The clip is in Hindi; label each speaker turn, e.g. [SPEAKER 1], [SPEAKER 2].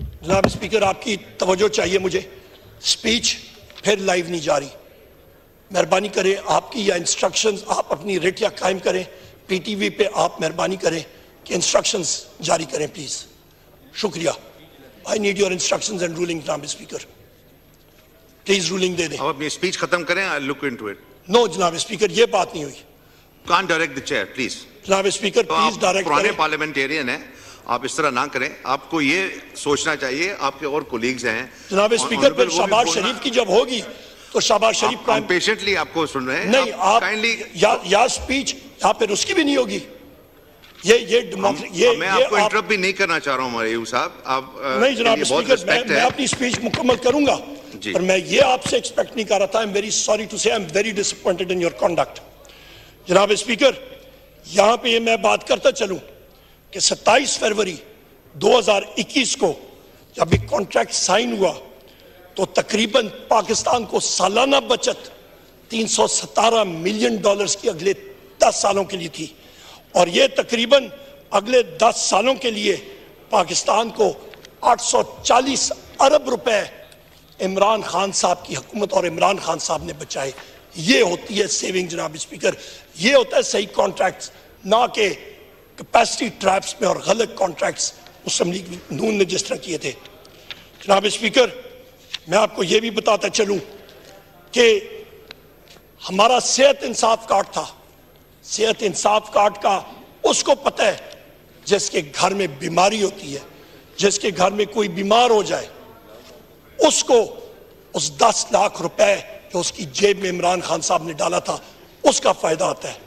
[SPEAKER 1] जनाब स्पीकर आपकी तवज्जो चाहिए मुझे। स्पीच फिर लाइव नहीं जारी। मेहरबानी करें आपकी या इंस्ट्रक्शंस आप अपनी रेट या कायम करें। पीटीवी पे आप मेहरबानी करें कि इंस्ट्रक्शंस जारी करें प्लीज़ शुक्रिया। I need your instructions and ruling जनाब स्पीकर। प्लीज़ रूलिंग दे दें।
[SPEAKER 2] अब अपनी स्पीच खत्म करें I look into it
[SPEAKER 1] no जनाब स्पीकर ये बात नहीं हुई।
[SPEAKER 2] Can direct the chair please
[SPEAKER 1] जनाब स्पीकर
[SPEAKER 2] तो
[SPEAKER 1] प्लीज़ डायरेक्ट
[SPEAKER 2] पुराने पार्लियामेंटेरियन हैं। आप इस तरह ना करें। आपको ये सोचना चाहिए आपके और कोलीग्स हैं।
[SPEAKER 1] जनाब स्पीकर फिर शहबाज शरीफ की जब होगी तो शहबाज शरीफ प्राइम
[SPEAKER 2] पेशेंटली आपको सुन रहे हैं।
[SPEAKER 1] नहीं आप
[SPEAKER 2] काइंडली
[SPEAKER 1] या या स्पीच या फिर उसकी भी नहीं होगी। ये ये डेमोक्रेसी ये
[SPEAKER 2] मैं
[SPEAKER 1] ये
[SPEAKER 2] आपको इंटरप्ट भी नहीं करना चाह रहा हूँ मरीऊ साहब। आप
[SPEAKER 1] नहीं जनाब स्पीकर मैं, मैं अपनी स्पीच मुकम्मल करूँगा। पर मैं ये आपसे एक्सपेक्ट नहीं कर रहा था। I am very sorry to say I am very disappointed in your conduct जनाब स्पीकर यहाँ पे ये मैं बात करता चलूँ। कि 27 फरवरी 2021 को जब ये कॉन्ट्रैक्ट साइन हुआ तो तकरीबन पाकिस्तान को सालाना बचत 317 मिलियन डॉलर्स की अगले 10 सालों के लिए थी। और ये तकरीबन अगले 10 सालों के लिए पाकिस्तान को 840 अरब रुपए इमरान खान साहब की हुकूमत और इमरान खान साहब ने बचाए। ये होती है सेविंग जनाब स्पीकर ये होता है सही कॉन्ट्रैक्ट्स ना कि कैपेसिटी ट्रैप्स में और गलत कॉन्ट्रैक्ट्स मुस्लिम लीग नून ने जिस तरह किए थे। जनाब स्पीकर मैं आपको ये भी बताता चलूँ कि हमारा सेहत इंसाफ कार्ड था। सेहत इंसाफ कार्ड का, उसको पता है, जिसके घर में बीमारी होती है, जिसके घर में कोई बीमार हो जाए, उसको उस दस लाख रुपए जो उसकी जेब में इमरान खान साहब ने डाला था, उसका फ़ायदा आता है।